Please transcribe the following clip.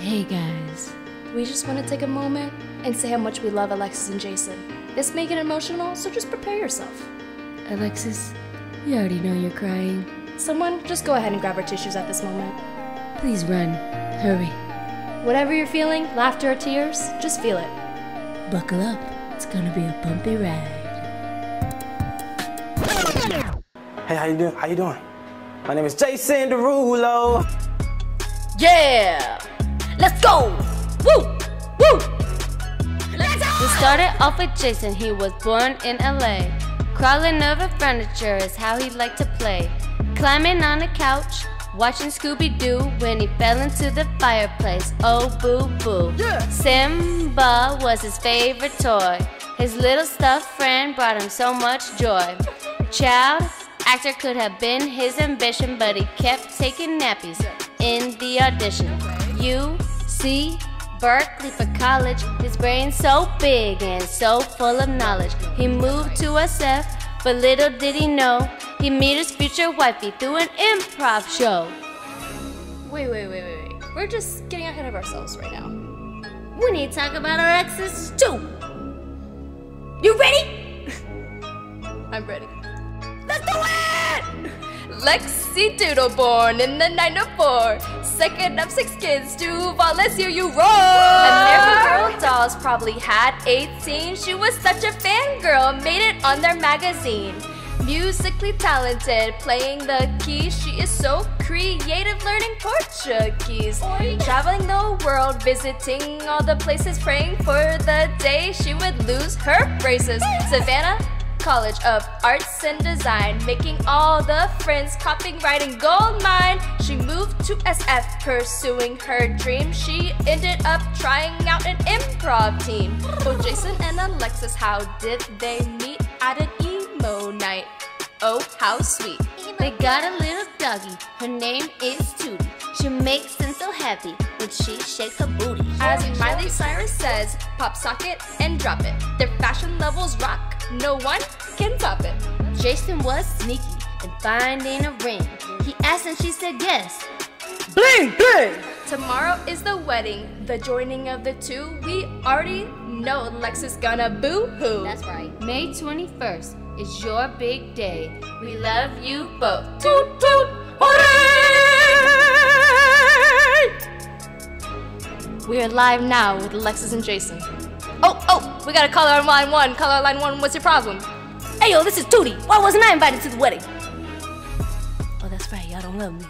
Hey guys. We just want to take a moment and say how much we love Alexis and Jason. This may get emotional, so just prepare yourself. Alexis, you already know you're crying. Someone, just go ahead and grab our tissues at this moment. Please run. Hurry. Whatever you're feeling, laughter or tears, just feel it. Buckle up. It's gonna be a bumpy ride. Hey, how you doing? How you doing? My name is Jason Derulo. Yeah! Let's go! Woo! Woo! We started off with Jason. He was born in LA. Crawling over furniture is how he liked to play. Climbing on the couch, watching Scooby Doo when he fell into the fireplace. Oh, boo boo. Simba was his favorite toy. His little stuffed friend brought him so much joy. Child actor could have been his ambition, but he kept taking nappies in the audition. You see, Berkeley for college. His brain's so big and so full of knowledge. He moved to SF, but little did he know he'd meet his future wifey through an improv show. Wait, wait, wait, wait, wait. We're just getting ahead of ourselves right now. We need to talk about our exes too. You ready? I'm ready. Let's do it! Lexi Doodle born in the 904. Second of six kids to Valesio, you roar! American Girl dolls probably had 18. She was such a fangirl, made it on their magazine. Musically talented, playing the keys. She is so creative, learning Portuguese. Traveling the world, visiting all the places, praying for the day she would lose her braces. Savannah College of Arts and Design, making all the friends, copying, writing gold mine. She moved to SF, pursuing her dream. She ended up trying out an improv team. Oh, Jason and Alexis, how did they meet at an emo night? Oh, how sweet. They got a little doggy. Her name is Tootie. She makes them so happy when she shakes her booty. As Miley Cyrus says, pop socket and drop it. Their fashion levels rock. No one can top it. Jason was sneaky in finding a ring. He asked and she said yes. Bling, bling! Tomorrow is the wedding, the joining of the two. We already know Lex is gonna boo hoo. That's right. May 21st is your big day. We love you both. Toot toot! hooray! We are live now with Alexis and Jason. Oh, oh, we got a call our line one. Call our line one. What's your problem? Hey yo, this is Tootie. Why wasn't I invited to the wedding? Oh, that's right. Y'all don't love me.